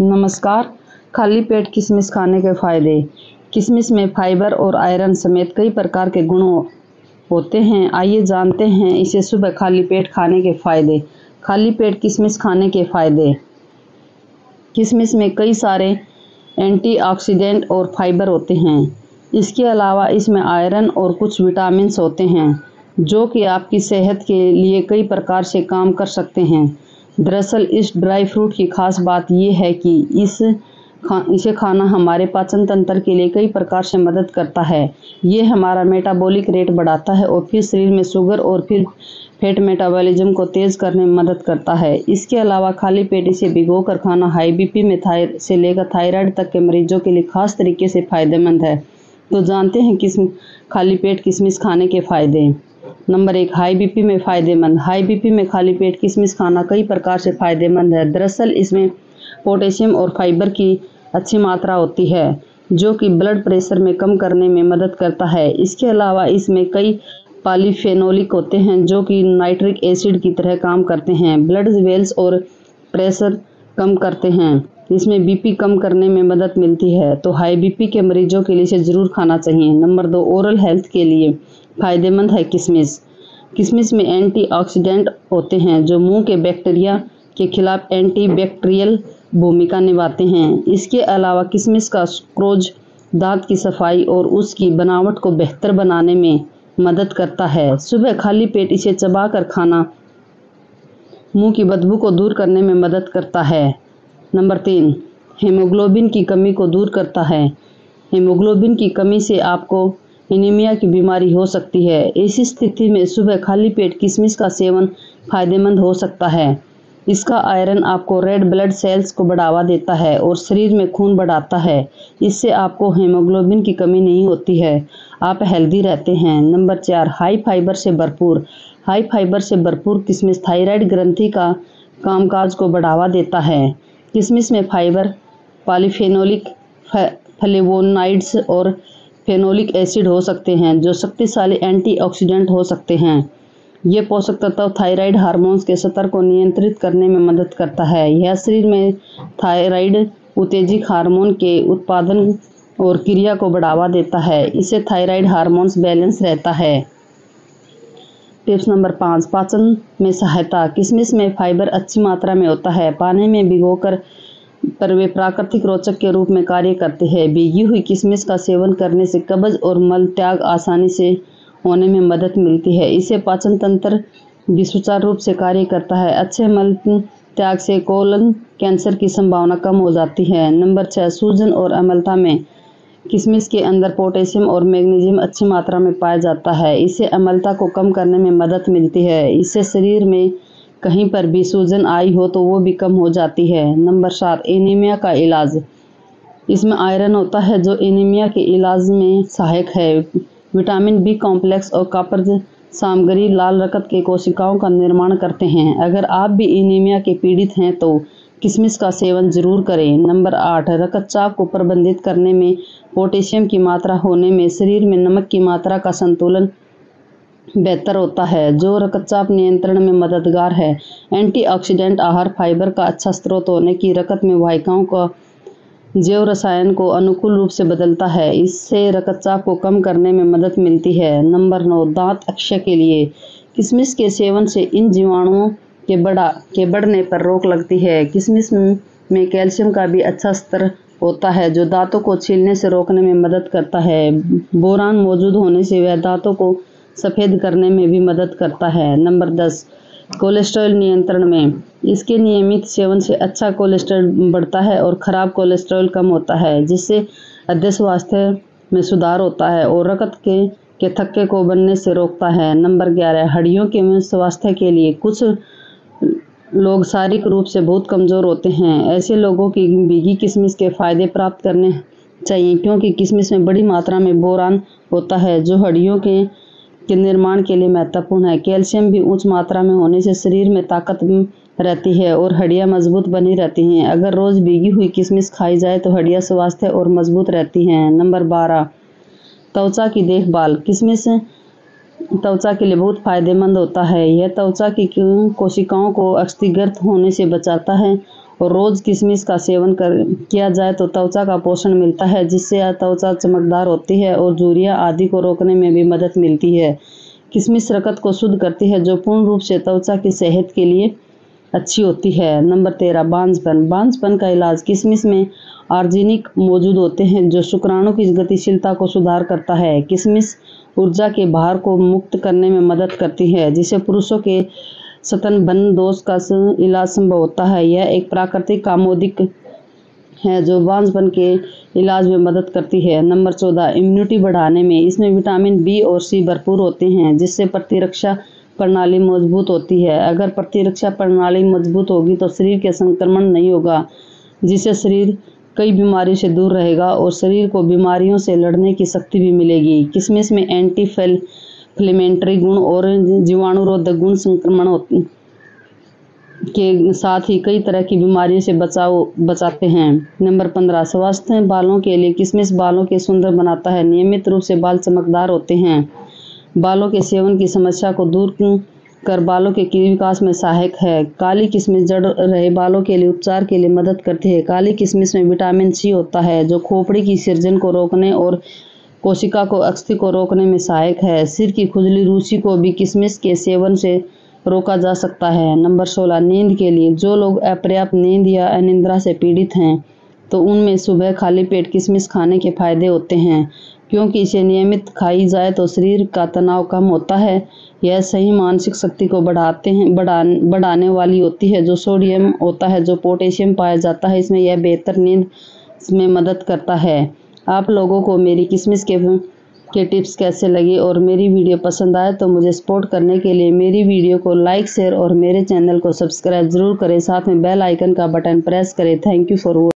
नमस्कार। खाली पेट किशमिश खाने के फ़ायदे? किशमिश में फाइबर और आयरन समेत कई प्रकार के गुण होते हैं। आइए जानते हैं इसे सुबह खाली पेट खाने के फ़ायदे। खाली पेट किशमिश खाने के फ़ायदे? किशमिश में कई सारे एंटीऑक्सीडेंट और फाइबर होते हैं। इसके अलावा इसमें आयरन और कुछ विटामिन होते हैं, जो कि आपकी सेहत के लिए कई प्रकार से काम कर सकते हैं। दरअसल इस ड्राई फ्रूट की खास बात यह है कि इस खा, इसे खाना हमारे पाचन तंत्र के लिए कई प्रकार से मदद करता है। ये हमारा मेटाबॉलिक रेट बढ़ाता है और फिर शरीर में शुगर और फिर फैट मेटाबॉलिज्म को तेज़ करने में मदद करता है। इसके अलावा खाली पेट इसे भिगो कर खाना हाई बीपी में थाय, से लेकर थायराइड तक के मरीजों के लिए खास तरीके से फ़ायदेमंद है। तो जानते हैं किस खाली पेट किशमिश खाने के फ़ायदे। नंबर एक, हाई बीपी में फ़ायदेमंद। हाई बीपी में खाली पेट किशमिश खाना कई प्रकार से फ़ायदेमंद है। दरअसल इसमें पोटेशियम और फाइबर की अच्छी मात्रा होती है, जो कि ब्लड प्रेशर में कम करने में मदद करता है। इसके अलावा इसमें कई पॉलीफेनोलिक होते हैं, जो कि नाइट्रिक एसिड की तरह काम करते हैं। ब्लड वेल्स और प्रेशर कम करते हैं। इसमें बीपी कम करने में मदद मिलती है तो हाई बीपी के मरीजों के लिए इसे ज़रूर खाना चाहिए। नंबर दो ओरल हेल्थ के लिए फ़ायदेमंद है किशमिश। किशमिश में एंटीऑक्सीडेंट होते हैं, जो मुँह के बैक्टीरिया के खिलाफ एंटीबैक्टीरियल भूमिका निभाते हैं। इसके अलावा किशमिश का क्रोज दांत की सफ़ाई और उसकी बनावट को बेहतर बनाने में मदद करता है। सुबह खाली पेट इसे चबाकर खाना मुँह की बदबू को दूर करने में मदद करता है। नंबर तीन, हेमोग्लोबिन की कमी को दूर करता है। हेमोग्लोबिन की कमी से आपको एनीमिया की बीमारी हो सकती है। ऐसी स्थिति में सुबह खाली पेट किशमिश का सेवन फ़ायदेमंद हो सकता है। इसका आयरन आपको रेड ब्लड सेल्स को बढ़ावा देता है और शरीर में खून बढ़ाता है। इससे आपको हेमोग्लोबिन की कमी नहीं होती है। आप हेल्दी रहते हैं। नंबर चार, हाई फाइबर से भरपूर। हाई फाइबर से भरपूर किशमिश थायराइड ग्रंथि का कामकाज को बढ़ावा देता है। किशमिश में फाइबर, पॉलीफेनोलिक फ्लेवोनाइड्स और फेनोलिक एसिड हो सकते हैं, जो शक्तिशाली एंटीऑक्सीडेंट हो सकते हैं। ये पोषक तत्व थायराइड हार्मोन्स के स्तर को नियंत्रित करने में मदद करता है। यह शरीर में थायराइड उत्तेजित हार्मोन के उत्पादन और क्रिया को बढ़ावा देता है। इससे थायराइड हार्मोन्स बैलेंस रहता है। टिप्स नंबर पाँच, पाचन में सहायता। किशमिश में फाइबर अच्छी मात्रा में होता है। पानी में भिगोकर पर वे प्राकृतिक रोचक के रूप में कार्य करते हैं। भीगी हुई किशमिश का सेवन करने से कब्ज और मल त्याग आसानी से होने में मदद मिलती है। इसे पाचन तंत्र भी सुचारू रूप से कार्य करता है। अच्छे मल त्याग से कोलन कैंसर की संभावना कम हो जाती है। नंबर छः सूजन और अमलता में किशमिश के अंदर पोटेशियम और मैग्नीशियम अच्छी मात्रा में पाया जाता है। इससे अमलता को कम करने में मदद मिलती है। इससे शरीर में कहीं पर भी सूजन आई हो तो वो भी कम हो जाती है। नंबर सात एनीमिया का इलाज। इसमें आयरन होता है जो एनीमिया के इलाज में सहायक है। विटामिन बी कॉम्प्लेक्स और कापर सामग्री लाल रकत के कोशिकाओं का निर्माण करते हैं। अगर आप भी एनीमिया के पीड़ित हैं तो किशमिश का सेवन ज़रूर करें। नंबर आठ रक्तचाप को प्रबंधित करने में पोटेशियम की मात्रा होने में शरीर में नमक की मात्रा का संतुलन बेहतर होता है, जो रक्तचाप नियंत्रण में मददगार है। एंटीऑक्सीडेंट आहार फाइबर का अच्छा स्रोत होने की रकत में वाहिकाओं का जैव रसायन को अनुकूल रूप से बदलता है। इससे रक्तचाप को कम करने में मदद मिलती है। नंबर नौ, दांत अक्षय के लिए। किशमिश के सेवन से इन जीवाणुओं के बड़ा के बढ़ने पर रोक लगती है। किशमिश में कैल्शियम का भी अच्छा स्तर होता है, जो दांतों को छीलने से रोकने में मदद करता है। बोरान मौजूद होने से वह दांतों को सफ़ेद करने में भी मदद करता है। नंबर दस, कोलेस्ट्रॉल नियंत्रण में। इसके नियमित सेवन से अच्छा कोलेस्ट्रॉल बढ़ता है और ख़राब कोलेस्ट्रॉल कम होता है, जिससे हृदय स्वास्थ्य में सुधार होता है और रक्त के के थक्के को बनने से रोकता है। नंबर ग्यारह, हड्डियों के स्वास्थ्य के लिए कुछ लोग शारीरिक रूप से बहुत कमज़ोर होते हैं। ऐसे लोगों की भीगी किशमिश के फ़ायदे प्राप्त करने चाहिए, क्योंकि किशमिश में बड़ी मात्रा में बोरान होता है, जो हड्डियों के के निर्माण के लिए महत्वपूर्ण है। कैल्शियम भी उच्च मात्रा में होने से शरीर में ताकत रहती है और हड्डियाँ मज़बूत बनी रहती हैं। अगर रोज़ भीगी हुई किशमिश खाई जाए तो हड्डियाँ स्वास्थ्य और मज़बूत रहती हैं। नंबर बारह, त्वचा की देखभाल। किशमिश त्वचा के लिए बहुत फ़ायदेमंद होता है। यह त्वचा की कोशिकाओं को अस्थिग्रत होने से बचाता है और रोज़ किशमिश का सेवन कर, किया जाए तो त्वचा का पोषण मिलता है, जिससे त्वचा चमकदार होती है और जूरिया आदि को रोकने में भी मदद मिलती है। किशमिश रकत को शुद्ध करती है, जो पूर्ण रूप से त्वचा की सेहत के लिए अच्छी होती है। नंबर तेरह, बांझपन। बांझपन का इलाज किशमिश में आर्जेनिक मौजूद होते हैं, जो शुक्राणु की गतिशीलता को सुधार करता है। किशमिश ऊर्जा के भार को मुक्त करने में मदद करती है, जिसे पुरुषों के सतन बन दोष का इलाज संभव होता है। यह एक प्राकृतिक कामोदिक है, जो बांझपन के इलाज में मदद करती है। नंबर चौदह, इम्यूनिटी बढ़ाने में इसमें विटामिन बी और सी भरपूर होते हैं, जिससे प्रतिरक्षा प्रणाली मज़बूत होती है। अगर प्रतिरक्षा प्रणाली मज़बूत होगी तो शरीर के संक्रमण नहीं होगा, जिससे शरीर कई बीमारियों से दूर रहेगा और शरीर को बीमारियों से लड़ने की शक्ति भी मिलेगी। किशमिश में एंटी फ्लेमेंट्री गुण और जीवाणुरोधक गुण संक्रमण के साथ ही कई तरह की बीमारियों से बचाव बचाते हैं। नंबर पंद्रह स्वास्थ्य बालों के लिए किशमिश बालों के सुंदर बनाता है। नियमित रूप से बाल चमकदार होते हैं। बालों के सेवन की समस्या को दूर कर बालों के विकास में सहायक है? काली किशमिश जड़ रहे बालों के लिए उपचार के लिए मदद करती है। काली किशमिश में विटामिन सी होता है, जो खोपड़ी की सृजन को रोकने और कोशिका को, अस्थि को रोकने में सहायक है। सिर की खुजली रूसी को भी किशमिश के सेवन से रोका जा सकता है। नंबर सोलह, नींद के लिए। जो लोग अपर्याप्त नींद या अनिंद्रा से पीड़ित हैं तो उनमें सुबह खाली पेट किशमिश खाने के फ़ायदे होते हैं। क्योंकि इसे नियमित खाई जाए तो शरीर का तनाव कम होता है। यह सही मानसिक शक्ति को बढ़ाते हैं, बढ़ा, बढ़ाने वाली होती है, जो सोडियम होता है, जो पोटेशियम पाया जाता है, इसमें यह बेहतर नींद में मदद करता है। आप लोगों को मेरी किस्मिस के के टिप्स कैसे लगे और मेरी वीडियो पसंद आए तो मुझे सपोर्ट करने के लिए मेरी वीडियो को लाइक, शेयर और मेरे चैनल को सब्सक्राइब ज़रूर करें। साथ में बेल आइकन का बटन प्रेस करें। Thank you for